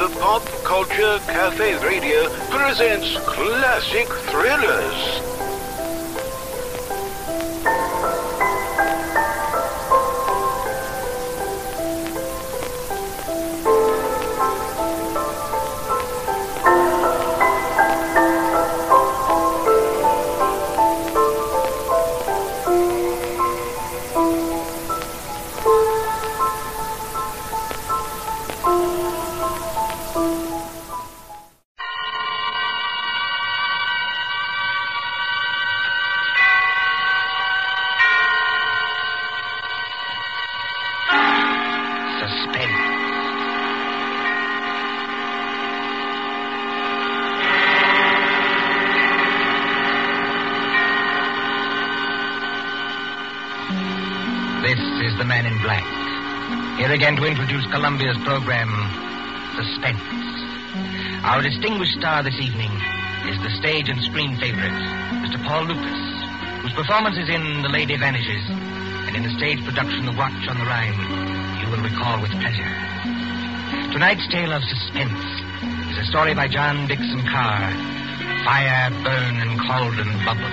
the Pop Culture Cafe Radio presents classic thrillers. This is the man in black. Here again to introduce Columbia's program, Suspense. Our distinguished star this evening is the stage and screen favorite, Mr. Paul Lukas, whose performance is in The Lady Vanishes and in the stage production of Watch on the Rhine you will recall with pleasure. Tonight's tale of suspense is a story by John Dickson Carr, Fire, Burn, and Cauldron Bubble.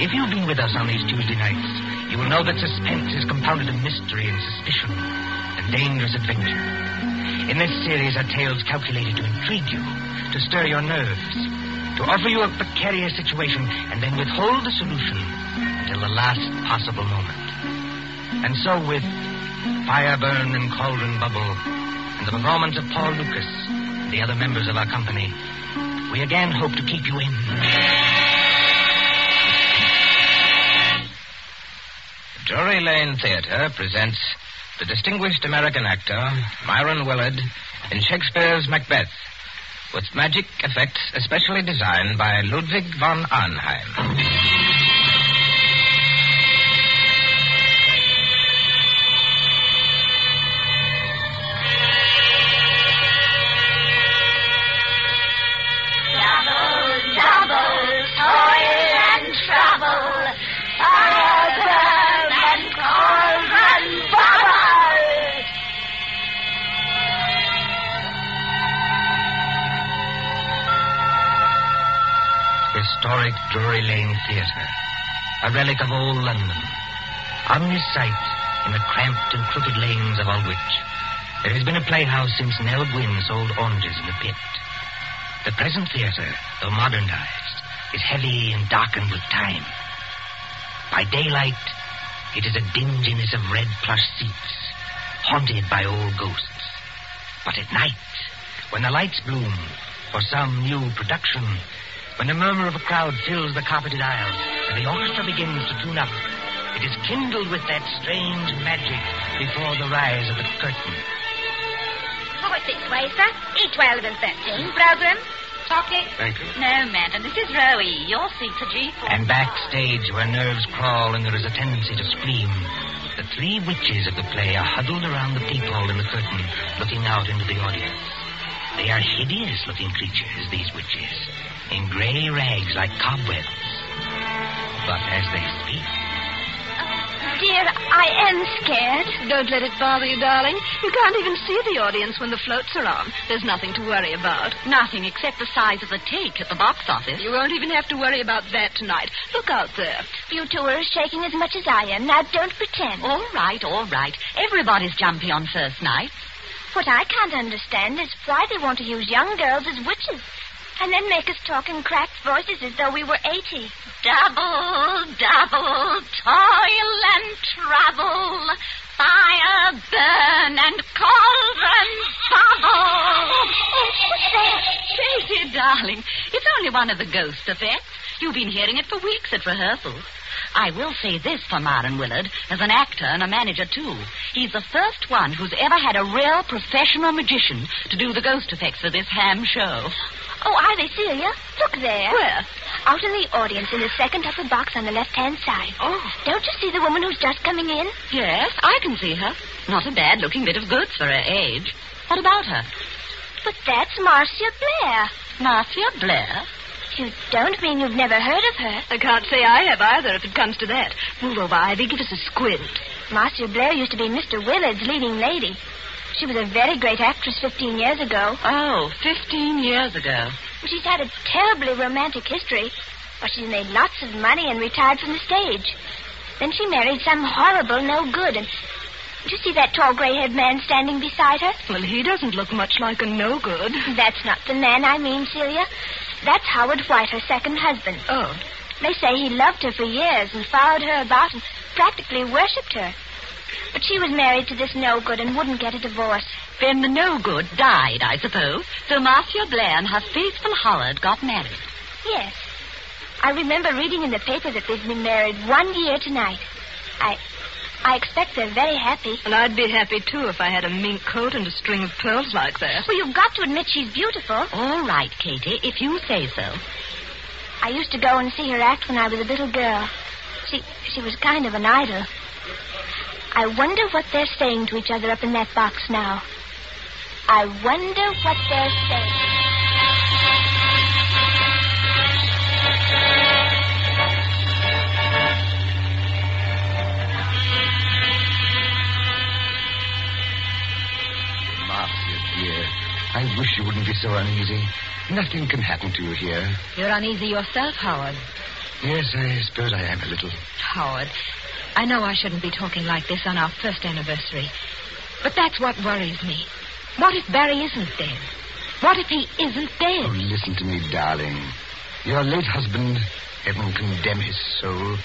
If you've been with us on these Tuesday nights, you will know that suspense is compounded of mystery and suspicion and dangerous adventure. In this series are tales calculated to intrigue you, to stir your nerves, to offer you a precarious situation, and then withhold the solution until the last possible moment. And so, with Fire Burn and Cauldron Bubble, and the performance of Paul Lukas and the other members of our company, we again hope to keep you in. Drury Lane Theater presents the distinguished American actor Myron Willard in Shakespeare's Macbeth, with magic effects especially designed by Ludwig von Arnheim. Double, double, toil Historic Drury Lane Theatre, a relic of old London. On this site, in the cramped and crooked lanes of Aldwych, there has been a playhouse since Nell Gwynn sold oranges in the pit. The present theatre, though modernized, is heavy and darkened with time. By daylight, it is a dinginess of red plush seats, haunted by old ghosts. But at night, when the lights bloom for some new production, when the murmur of a crowd fills the carpeted aisles and the orchestra begins to tune up, it is kindled with that strange magic before the rise of the curtain. Four six way, sir. E12 and 13. Program. Chocolate. Thank you. No, Manton. This is Rowie. Your seat's a G4. And backstage, where nerves crawl and there is a tendency to scream, the three witches of the play are huddled around the peephole in the curtain, looking out into the audience. They are hideous looking creatures, these witches, in gray rags like cobwebs. But as they speak, Dear, I am scared. Don't let it bother you, darling. You can't even see the audience when the floats are on. There's nothing to worry about. Nothing except the size of the take at the box office. You won't even have to worry about that tonight. Look out there. You two are shaking as much as I am. Now, don't pretend. All right, all right. Everybody's jumpy on first night. What I can't understand is why they want to use young girls as witches. And then make us talk in cracked voices as though we were 80. Double, double, toil and trouble, fire, burn, and cauldron bubble. What's that? Dear darling, it's only one of the ghost effects. You've been hearing it for weeks at rehearsals. I will say this for Myron Willard, as an actor and a manager, too. He's the first one who's ever had a real professional magician to do the ghost effects for this ham show. Oh, are they, Celia? Look there. Where? Out in the audience in the second upper box on the left-hand side. Oh. Don't you see the woman who's just coming in? Yes, I can see her. Not a bad looking bit of goods for her age. What about her? But that's Marcia Blair. Marcia Blair? You don't mean you've never heard of her? I can't say I have either if it comes to that. Move over, Ivy. Give us a squint. Marcia Blair used to be Mr. Willard's leading lady. She was a very great actress 15 years ago. Oh, 15 years ago. She's had a terribly romantic history, but she's made lots of money and retired from the stage. Then she married some horrible no good, and do you see that tall gray-haired man standing beside her? Well, he doesn't look much like a no good. That's not the man I mean, Celia. That's Howard White, her second husband. Oh. They say he loved her for years and followed her about and practically worshipped her. But she was married to this no good and wouldn't get a divorce. Then the no good died, I suppose. So Marcia Blair and her faithful Howard got married. Yes. I remember reading in the paper that they've been married one year tonight. I I expect they're very happy. Well, I'd be happy, too, if I had a mink coat and a string of pearls like that. Well, you've got to admit she's beautiful. All right, Katie, if you say so. I used to go and see her act when I was a little girl. She she was kind of an idol. I wonder what they're saying to each other up in that box now. I wonder what they're saying. Marcia, dear, I wish you wouldn't be so uneasy. Nothing can happen to you here. You're uneasy yourself, Howard. Yes, I suppose I am a little. Howard, I know I shouldn't be talking like this on our first anniversary, but that's what worries me. What if Barry isn't dead? What if he isn't dead? Oh, listen to me, darling. Your late husband, heaven condemn his soul,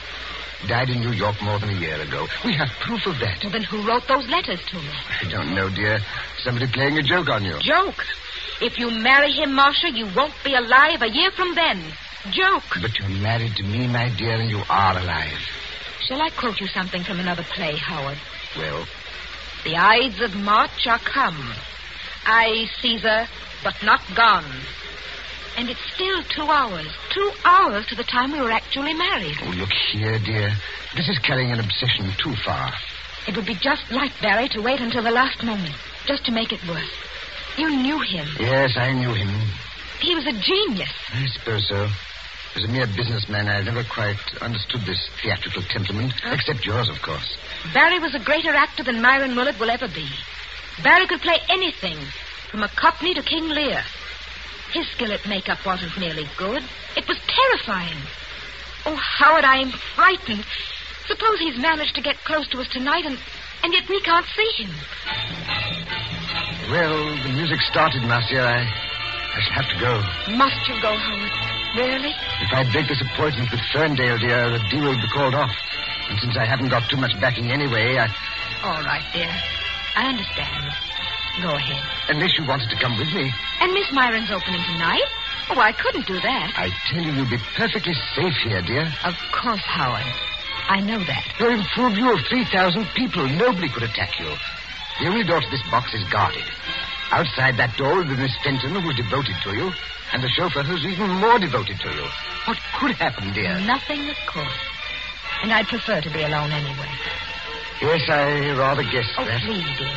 died in New York more than a year ago. We have proof of that. Well, then who wrote those letters to me? I don't know, dear. Somebody playing a joke on you. Joke. If you marry him, Marcia, you won't be alive a year from then. Joke. But you're married to me, my dear, and you are alive. Shall I quote you something from another play, Howard? Well, The Ides of March are come. I, Caesar, but not gone. And it's still two hours. Two hours to the time we were actually married. oh, look here, dear. This is carrying an obsession too far. It would be just like Barry to wait until the last moment, just to make it worse. You knew him. Yes, I knew him. He was a genius. I suppose so. As a mere businessman, I've never quite understood this theatrical temperament, except yours, of course. Barry was a greater actor than Myron Willard will ever be. Barry could play anything, from a Cockney to King Lear. His skill at makeup wasn't merely good, it was terrifying. Oh, Howard, I am frightened. Suppose he's managed to get close to us tonight, and, and yet we can't see him. Well, the music started, Marcia. I, I shall have to go. Must you go, Howard? Really? If I break this appointment with Ferndale, dear, the deal will be called off. And since I haven't got too much backing anyway, I, All right, dear. I understand. Go ahead. unless you wanted to come with me, And Miss Myron's opening tonight? Oh, I couldn't do that. I tell you, you'll be perfectly safe here, dear. Of course, Howard. I know that. You're in full view of 3,000 people. Nobody could attack you. The only door to this box is guarded. Outside that door will be Miss Fenton, who's devoted to you, and the chauffeur who's even more devoted to you. What could happen, dear? Nothing, of course. And I'd prefer to be alone anyway. Yes, I rather guessed Oh, that. please, dear.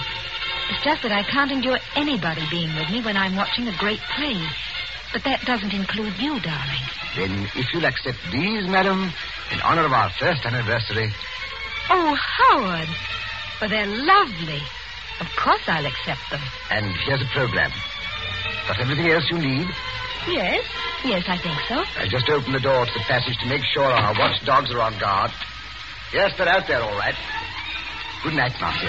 It's just that I can't endure anybody being with me when I'm watching a great play. But that doesn't include you, darling. Then, if you'll accept these, madam, in honor of our first anniversary, Oh, Howard. Well, they're lovely. Of course I'll accept them. and here's a program. Got everything else you need? Yes? Yes, I think so. I just opened the door to the passage to make sure our watchdogs are on guard. Yes, they're out there, all right. Good night, Marcia.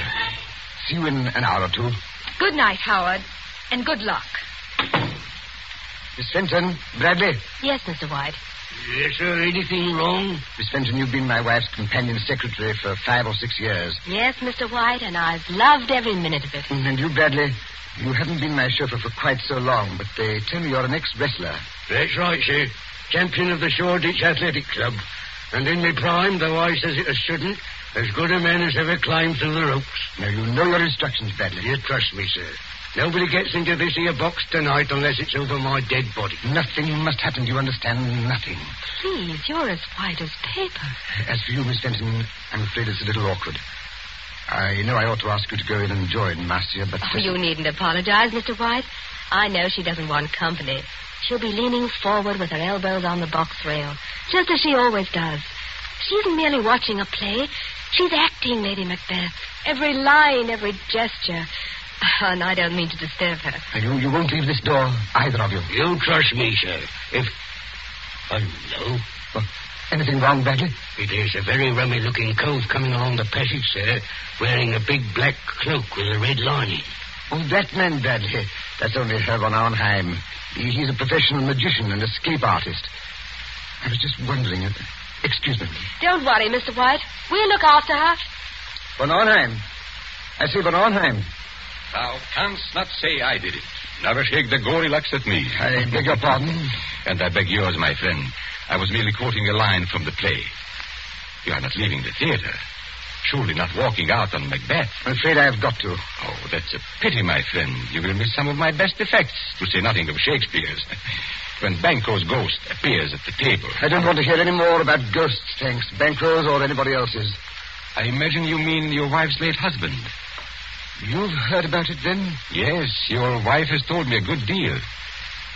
See you in an hour or two. Good night, Howard. And good luck. Miss Fenton, Bradley. Yes, Mr. White. Yes, sir. Anything wrong? Miss Fenton, you've been my wife's companion secretary for five or six years. Yes, Mr. White, and I've loved every minute of it. And you, Bradley, you haven't been my chauffeur for quite so long, but they tell me you're an ex-wrestler. That's right, sir. Champion of the Shoreditch Athletic Club. And in my prime, though I says it as shouldn't, as good a man as ever climbed through the ropes. Now, you know your instructions, Bradley. You trust me, sir. Nobody gets into this here box tonight unless it's over my dead body. Nothing must happen, do you understand? Nothing. Please, you're as white as paper. As for you, Miss Fenton, I'm afraid it's a little awkward. I know I ought to ask you to go in and join Marcia, but... Oh, you needn't apologize, Mr. White. I know she doesn't want company. She'll be leaning forward with her elbows on the box rail, just as she always does. She isn't merely watching a play. She's acting, Lady Macbeth. Every line, every gesture. And I don't mean to disturb her. And You, you won't leave this door, either of you. You trust me, sir. If. Hello. Well, anything wrong, Bradley? It is a very rummy looking cove coming along the passage, sir, wearing a big black cloak with a red lining. Oh, that man, Bradley. That's only Herr von Arnheim. He, he's a professional magician and escape artist. I was just wondering. uh, Excuse me. Don't worry, Mr. White. We'll look after her. Von Arnheim. I see von Arnheim. Thou canst not say I did it. Never shake the gory locks at me. I beg your pardon. And I beg yours, my friend. I was merely quoting a line from the play. You are not leaving the theater. Surely not walking out on Macbeth. I'm afraid I've got to. Oh, that's a pity, my friend. You will miss some of my best effects, to say nothing of Shakespeare's. when Banquo's ghost appears at the table. I don't want to hear any more about ghosts, thanks. Banquo's or anybody else's. I imagine you mean your wife's late husband. You've heard about it then? Yes, your wife has told me a good deal.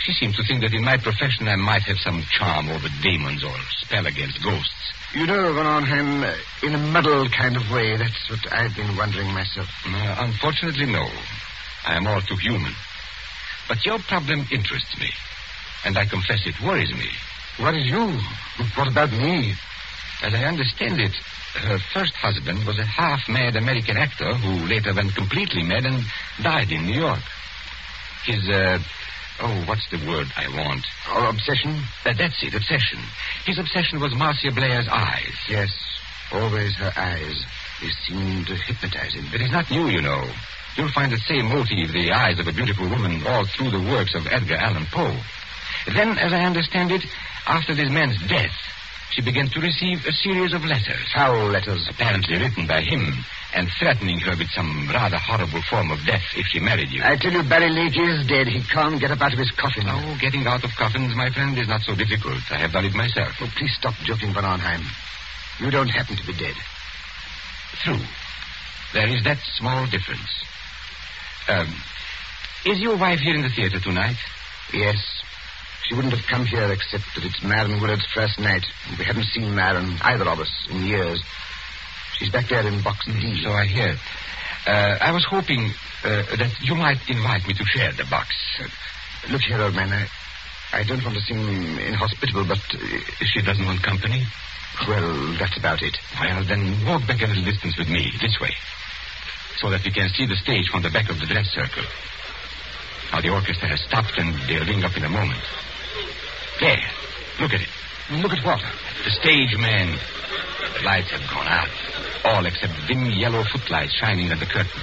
She seems to think that in my profession I might have some charm over demons or spell against ghosts. You know, Von Arnheim, in a muddled kind of way, that's what I've been wondering myself. Uh, unfortunately, no. I am all too human. But your problem interests me. And I confess it worries me. What is you? What about me? As I understand it, her first husband was a half mad American actor who later went completely mad and died in New York. His, uh, oh, what's the word I want? Or obsession? Uh, that's it, obsession. His obsession was Marcia Blair's eyes. Yes, always her eyes. They seem to hypnotize him. But It is not new, you know. You'll find the same motive, the eyes of a beautiful woman, all through the works of Edgar Allan Poe. Then, as I understand it, after this man's death, she began to receive a series of letters. Foul letters. Apparently written by him, and threatening her with some rather horrible form of death if she married you. I tell you, Barry Lake is dead. He can't get up out of his coffin. Oh, getting out of coffins, my friend, is not so difficult. I have done it myself. Oh, please stop joking, Von Arnheim. You don't happen to be dead. True. There is that small difference. Um, is your wife here in the theater tonight? Yes. She wouldn't have come here except that it's Myron Willard's first night. We haven't seen Myron, either of us, in years. She's back there in box D. So I hear. Uh, I was hoping uh, that you might invite me to share the box. Look here, old man. I, I don't want to seem inhospitable, but. Uh, she doesn't want company? Well, that's about it. Well, then walk back a little distance with me, this way, so that we can see the stage from the back of the dress circle. Now, the orchestra has stopped, and they'll ring up in a moment. There. Look at it. Look at what? The stage, man. The lights have gone out. All except dim yellow footlights shining at the curtain.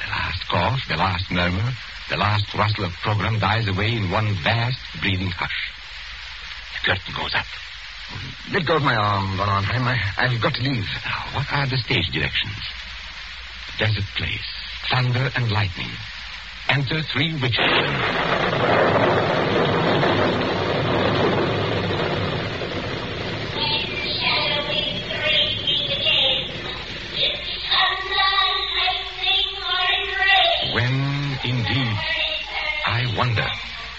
The last cough, the last murmur, the last rustle of program dies away in one vast, breathing hush. The curtain goes up. Let go of my arm, Von Arnheim. I, I've got to leave. Now, what are the stage directions? Desert place, thunder and lightning. Enter three witches. When, indeed, I wonder.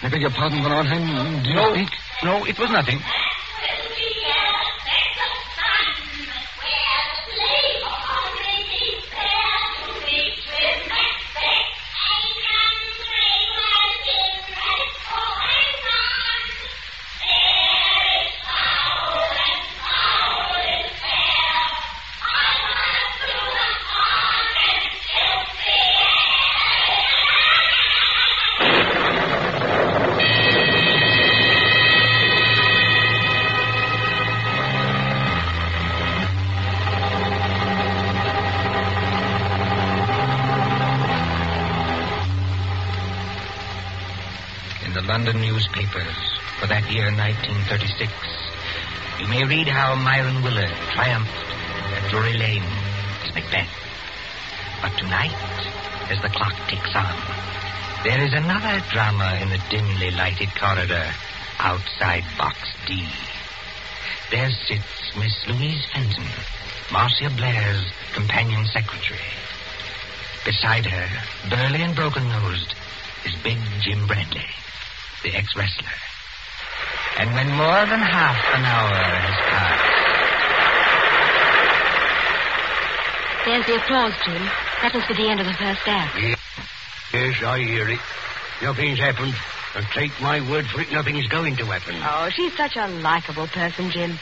I beg your pardon, Von Arnheim. Do you No, speak? no, it was nothing. London newspapers for that year, 1936, you may read how Myron Willard triumphed at Drury Lane as Macbeth. But tonight, as the clock ticks on, there is another drama in the dimly lighted corridor outside Box D. There sits Miss Louise Fenton, Marcia Blair's companion secretary. Beside her, burly and broken-nosed, is big Jim Bradley, the ex-wrestler. And when more than half an hour has passed, There's the applause, Jim. That must be the end of the first act. Yes, yes I hear it. Nothing's happened. And take my word for it, nothing's going to happen. Oh, she's such a likable person, Jim.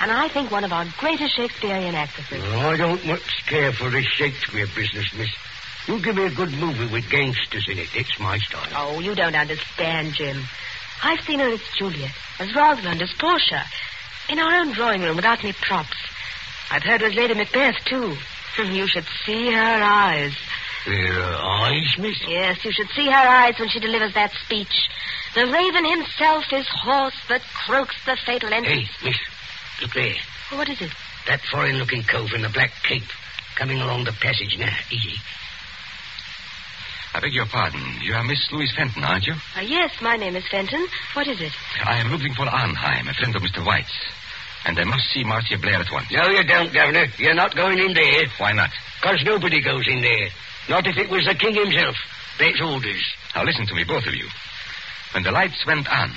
And I think one of our greatest Shakespearean actresses. I don't much care for this Shakespeare business, miss. You give me a good movie with gangsters in it. It's my style. Oh, you don't understand, Jim. I've seen her as Juliet, as Rosalind, as Portia. In our own drawing room without any props. I've heard her as Lady Macbeth, too. Hmm, you should see her eyes. Their eyes, miss? Yes, you should see her eyes when she delivers that speech. The raven himself is hoarse that croaks the fatal entrance. Hey, miss, look there. What is it? That foreign-looking cove in the black cape. Coming along the passage now. Easy. I beg your pardon. You are Miss Louise Fenton, aren't you? Uh, yes, my name is Fenton. What is it? I am looking for Arnheim, a friend of Mr. White's. And I must see Marcia Blair at once. No, you don't, Governor. You're not going in there. Why not? Because nobody goes in there. Not if it was the king himself. That's orders. Now listen to me, both of you. When the lights went on,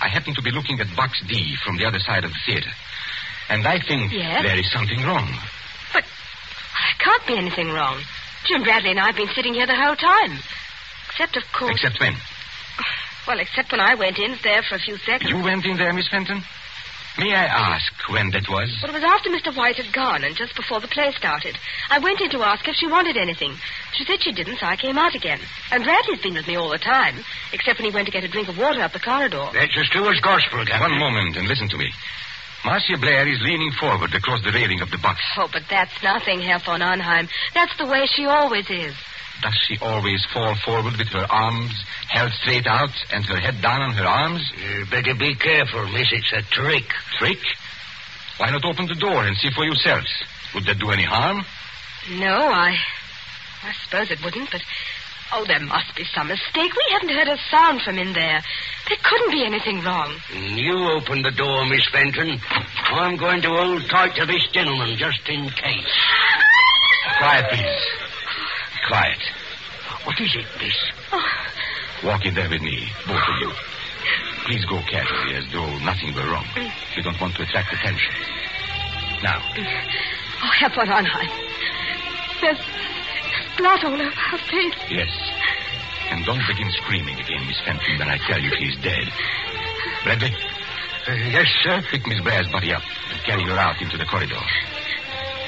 I happened to be looking at box D from the other side of the theater. And I think Yes? there is something wrong. But there can't be anything wrong. Jim Bradley and I have been sitting here the whole time. Except, of course. Except when? Well, except when I went in there for a few seconds. You went in there, Miss Fenton? May I ask when that was? Well, it was after Mr. White had gone and just before the play started. I went in to ask if she wanted anything. She said she didn't, so I came out again. And Bradley's been with me all the time, except when he went to get a drink of water up the corridor. That's as true as gospel, Governor. One moment and listen to me. Marcia Blair is leaning forward across the railing of the box. Oh, but that's nothing, Herr von Arnheim. That's the way she always is. Does she always fall forward with her arms held straight out and her head down on her arms? You better be careful, miss. It's a trick. Trick? Why not open the door and see for yourselves? Would that do any harm? No, I. I suppose it wouldn't, but. Oh, there must be some mistake. We haven't heard a sound from in there. There couldn't be anything wrong. You open the door, Miss Fenton. I'm going to hold tight to this gentleman just in case. Quiet, please. Quiet. What is it, miss? Oh. Walk in there with me, both of you. Please go carefully, as though nothing were wrong. Mm. We don't want to attract attention. Now, mm. Oh, Herr von Arnheim. There's blood all over her face. yes. And don't begin screaming again, Miss Fenton, when I tell you she's dead. Bradley, Uh, yes, sir. pick Miss Blair's body up and carry her out into the corridor.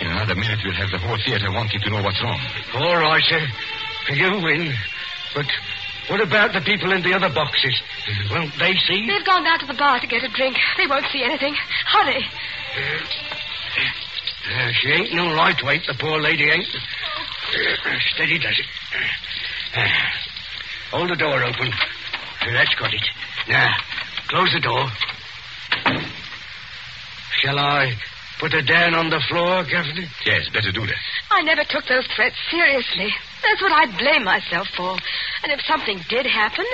In another minute, we'll have the whole theater wanting to know what's wrong. All right, sir. You win. But what about the people in the other boxes? Won't they see? They've gone down to the bar to get a drink. They won't see anything. Hurry. Uh, she ain't no lightweight, the poor lady ain't. Steady does it. Uh, hold the door open. That's got it. Now, close the door. Shall I put her down on the floor, Governor? Yes, better do that. I never took those threats seriously. That's what I blame myself for. And if something did happen,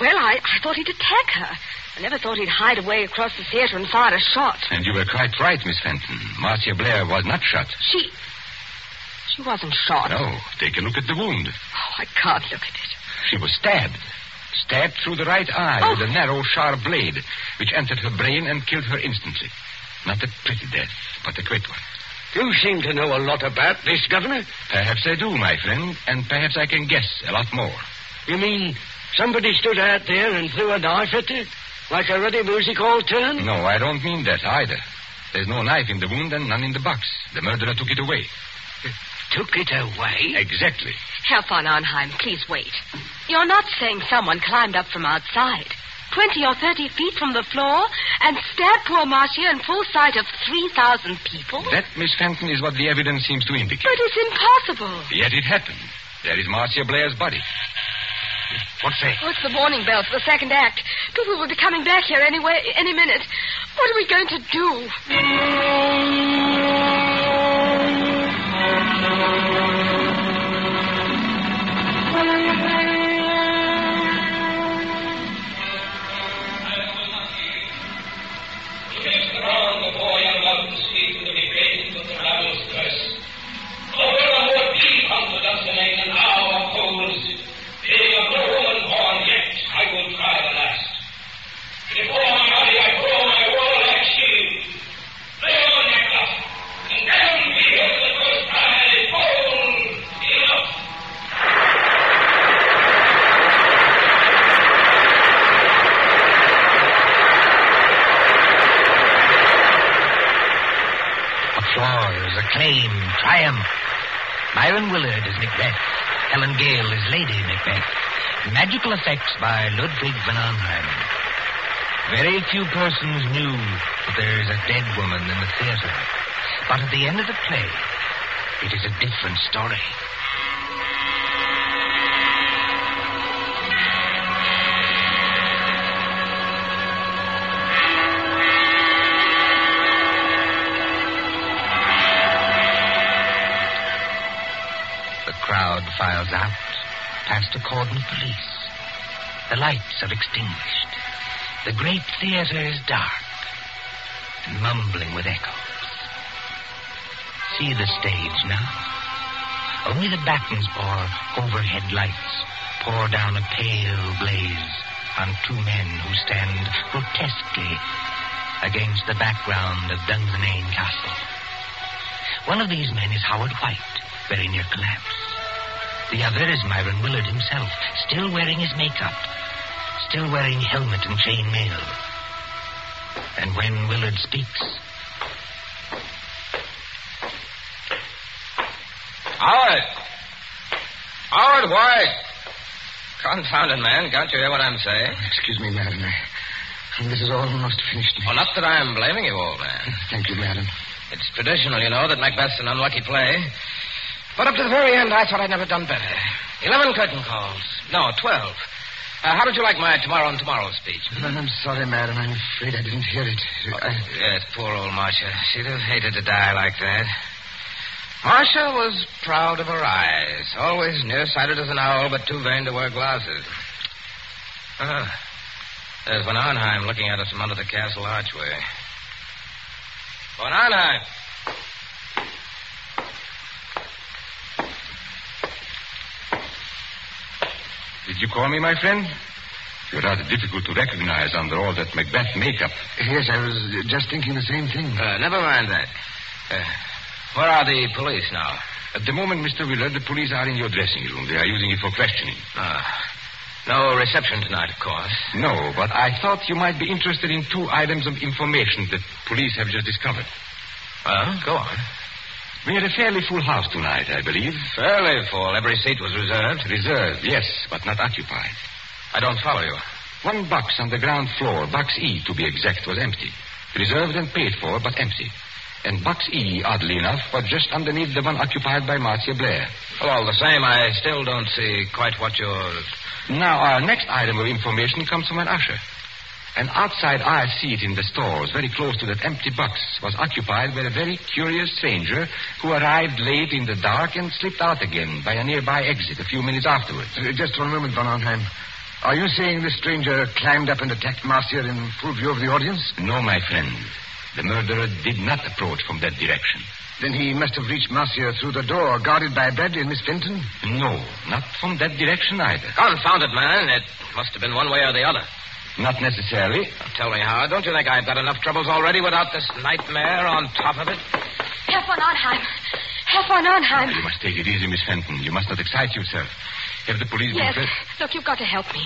well, I, I thought he'd attack her. I never thought he'd hide away across the theater and fire a shot. And you were quite right, Miss Fenton. Marcia Blair was not shot. She. She wasn't shot. No, take a look at the wound. Oh, I can't look at it. She was stabbed. Stabbed through the right eye Oh. with a oh. narrow, sharp blade, which entered her brain and killed her instantly. Not a pretty death, but a quick one. You seem to know a lot about this, Governor. Perhaps I do, my friend, and perhaps I can guess a lot more. You mean somebody stood out there and threw a knife at her? Like a ready music hall turn? No, I don't mean that either. There's no knife in the wound and none in the box. The murderer took it away. Took it away? Exactly. Herr von Arnheim, please wait. You're not saying someone climbed up from outside, 20 or 30 feet from the floor, and stabbed poor Marcia in full sight of 3,000 people? That, Miss Fenton, is what the evidence seems to indicate. But it's impossible. Yet it happened. There is Marcia Blair's body. What's that? Oh, it's the warning bell for the second act. People will be coming back here anyway, any minute. What are we going to do? Magical by Ludwig von Arnheim. Very few persons knew that there is a dead woman in the theater. But at the end of the play, it is a different story. The crowd files out past a cordon police. The lights are extinguished. The great theater is dark and mumbling with echoes. See the stage now. Only the battens or overhead lights pour down a pale blaze on two men who stand grotesquely against the background of Dunsinane Castle. One of these men is Howard White, very near collapse. The other is Myron Willard himself, still wearing his makeup, still wearing helmet and chain mail. And when Willard speaks, Howard! Howard White! Confounded man, can't you hear what I'm saying? Excuse me, madam. I, this is almost finished. Well, not that I'm blaming you, old man. Thank you, madam. It's traditional, you know, that Macbeth's an unlucky play. But up to the very end, I thought I'd never done better. Eleven curtain calls. No, twelve. Uh, how did you like my tomorrow and tomorrow speech? I'm sorry, madam. I'm afraid I didn't hear it. I... Yes, poor old Marcia. She'd have hated to die like that. Marcia was proud of her eyes. Always nearsighted as an owl, but too vain to wear glasses. Ah, there's Von Arnheim looking at us from under the castle archway. Von Arnheim! Did you call me, my friend? You're rather difficult to recognize under all that Macbeth makeup. Yes, I was just thinking the same thing. Uh, never mind that. Uh, where are the police now? At the moment, Mr. Willard, the police are in your dressing room. They are using it for questioning. Ah. No reception tonight, of course. No, but I thought you might be interested in two items of information that police have just discovered. Well, go on. We had a fairly full house tonight, I believe. Fairly full. Every seat was reserved. Reserved, yes, but not occupied. I don't follow you. One box on the ground floor, box E to be exact, was empty. Reserved and paid for, but empty. And box E, oddly enough, was just underneath the one occupied by Marcia Blair. Well, all the same, I still don't see quite what you're. Now, our next item of information comes from an usher. An outside aisle seat in the stalls, very close to that empty box, was occupied by a very curious stranger who arrived late in the dark and slipped out again by a nearby exit a few minutes afterwards. Uh, just one moment, Von Arnheim. Are you saying this stranger climbed up and attacked Marcia in full view of the audience? No, my friend. The murderer did not approach from that direction. Then he must have reached Marcia through the door, guarded by Bradley and Miss Fenton? No, not from that direction either. Confounded, man. It must have been one way or the other. Not necessarily. Tell me, Howard, don't you think I've got enough troubles already without this nightmare on top of it? Herr von Arnheim. Herr von Arnheim. You must take it easy, Miss Fenton. You must not excite yourself. Have the police Yes. been... Look, you've got to help me.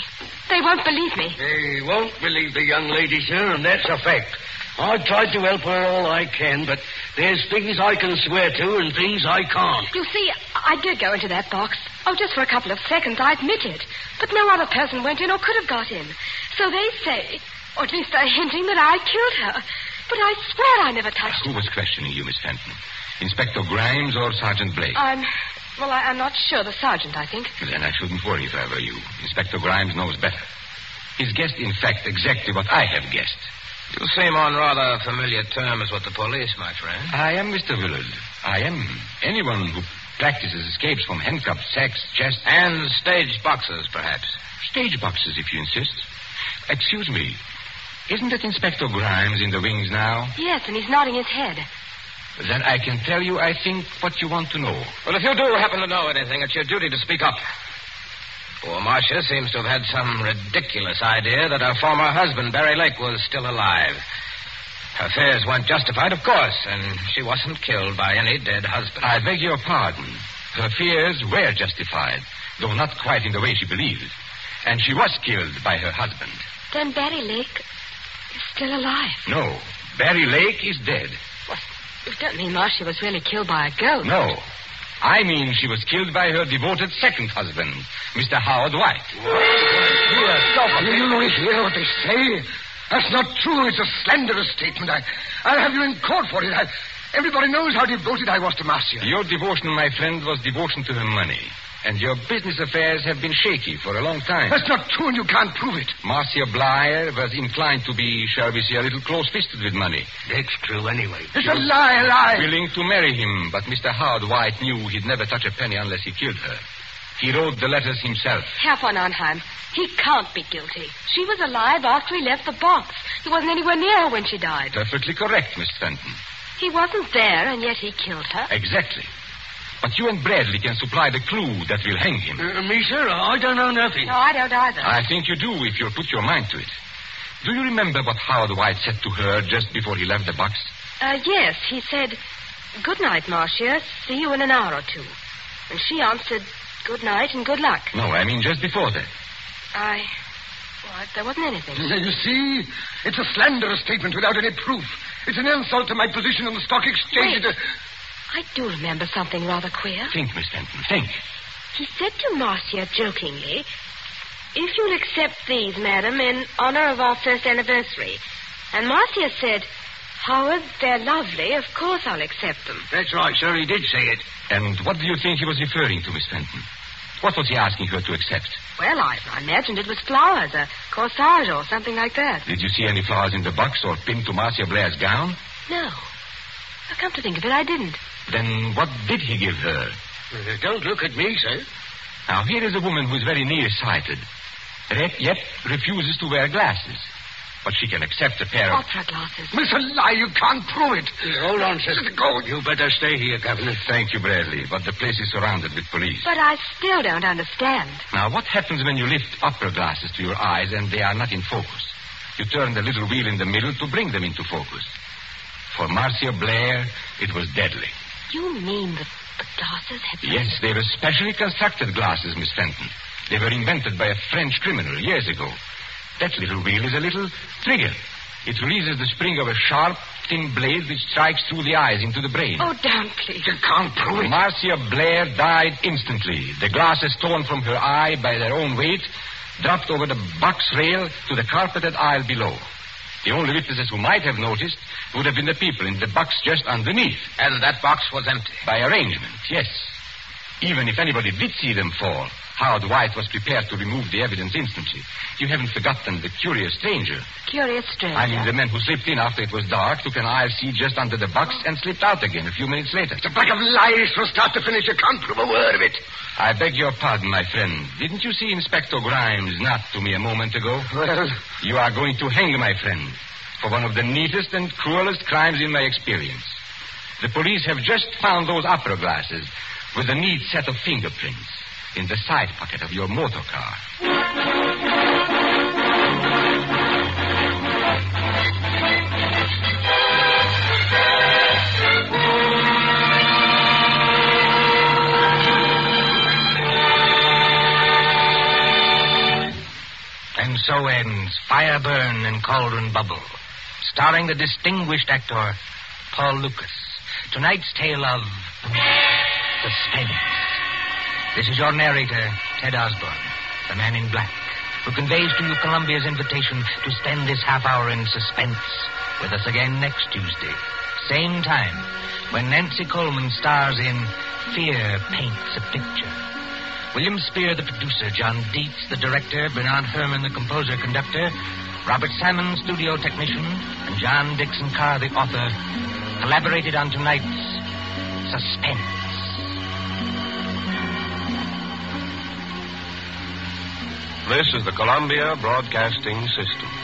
They won't believe me. They won't believe the young lady, sir, and that's a fact. I've tried to help her all I can, but there's things I can swear to and things I can't. You see, I did go into that box. Oh, just for a couple of seconds, I admit it. But no other person went in or could have got in. So they say, or at least they're hinting that I killed her. But I swear I never touched her. Who was questioning you, Miss Fenton? Inspector Grimes or Sergeant Blake? I'm, well, I, I'm not sure. The sergeant, I think. Then I shouldn't worry if I were you. Inspector Grimes knows better. He's guessed, in fact, exactly what I have guessed. You seem on rather familiar terms with the police, my friend. I am Mr. Willard. I am. Anyone who practices escapes from handcuffs, sacks, chests. And stage boxes, perhaps. Stage boxes, if you insist. Excuse me. Isn't it Inspector Grimes in the wings now? Yes, and he's nodding his head. Then I can tell you, I think, what you want to know. Well, if you do happen to know anything, it's your duty to speak up. Poor Marcia seems to have had some ridiculous idea that her former husband, Barry Lake, was still alive. Her fears weren't justified, of course, and she wasn't killed by any dead husband. I beg your pardon. Her fears were justified, though not quite in the way she believed. And she was killed by her husband. Then Barry Lake is still alive. No, Barry Lake is dead. What? You don't mean Marcia was really killed by a ghost? No. I mean she was killed by her devoted second husband, Mr. Howard White. Do you hear what they say? That's not true. It's a slanderous statement. I, I'll have you in court for it. I, everybody knows how devoted I was to Marcia. Your devotion, my friend, was devotion to her money. And your business affairs have been shaky for a long time. That's not true, and you can't prove it. Marcia Blair was inclined to be, shall we say, a little close-fisted with money. That's true anyway. It's a lie, a lie. Willing to marry him, but Mr. Howard White knew he'd never touch a penny unless he killed her. He wrote the letters himself. Herr von Arnheim, he can't be guilty. She was alive after he left the box. He wasn't anywhere near her when she died. Perfectly correct, Miss Fenton. He wasn't there, and yet he killed her. Exactly. But you and Bradley can supply the clue that will hang him. Uh, me, sir? I don't know nothing. No, I don't either. I think you do if you'll put your mind to it. Do you remember what Howard White said to her just before he left the box? Uh, yes, he said, Good night, Marcia. See you in an hour or two. And she answered, Good night and good luck. No, I mean just before that. I. Well, there wasn't anything. You see, it's a slanderous statement without any proof. It's an insult to my position on the stock exchange. Wait. I do remember something rather queer. Think, Miss Fenton, think. He said to Marcia jokingly, If you'll accept these, madam, in honor of our first anniversary. And Marcia said, Howard, they're lovely. Of course I'll accept them. That's right, sir. He did say it. And what do you think he was referring to, Miss Fenton? What was he asking her to accept? Well, I, I imagined it was flowers, a corsage or something like that. Did you see any flowers in the box or pinned to Marcia Blair's gown? No. I come to think of it, I didn't. Then what did he give her? Uh, don't look at me, sir. Now, here is a woman who is very nearsighted, yet refuses to wear glasses. But she can accept a pair of. Opera glasses. It's a lie. You can't prove it. Hold on, sir. Go. You better stay here, Governor. Thank you, Bradley, but the place is surrounded with police. But I still don't understand. Now, what happens when you lift opera glasses to your eyes and they are not in focus? You turn the little wheel in the middle to bring them into focus. For Marcia Blair, it was deadly. You mean that the glasses had. Yes, they were specially constructed glasses, Miss Fenton. They were invented by a French criminal years ago. That little wheel is a little trigger. It releases the spring of a sharp, thin blade which strikes through the eyes into the brain. Oh, don't, please. You can't prove it. Marcia Blair died instantly. The glasses torn from her eye by their own weight dropped over the box rail to the carpeted aisle below. The only witnesses who might have noticed would have been the people in the box just underneath. And that box was empty. By arrangement, yes. Even if anybody did see them fall, Howard White was prepared to remove the evidence instantly. You haven't forgotten the curious stranger. Curious stranger. I mean, the man who slipped in after it was dark, took an aisle seat just under the box, and slipped out again a few minutes later. It's a bag of lies from start to finish. You can't prove a word of it. I beg your pardon, my friend. Didn't you see Inspector Grimes not to me a moment ago? Well, You are going to hang, my friend, for one of the neatest and cruelest crimes in my experience. The police have just found those opera glasses with a neat set of fingerprints in the side pocket of your motor car. And so ends Fire Burn and Cauldron Bubble, starring the distinguished actor Paul Lukas. Tonight's tale of suspense. This is your narrator, Ted Osborne, the man in black, who conveys to you Columbia's invitation to spend this half hour in suspense with us again next Tuesday, same time, when Nancy Coleman stars in Fear Paints a Picture. William Spier, the producer, John Dietz, the director, Bernard Herrmann, the composer conductor, Robert Salmon, studio technician, and John Dickson Carr, the author, collaborated on tonight's Suspense. This is the Columbia Broadcasting System.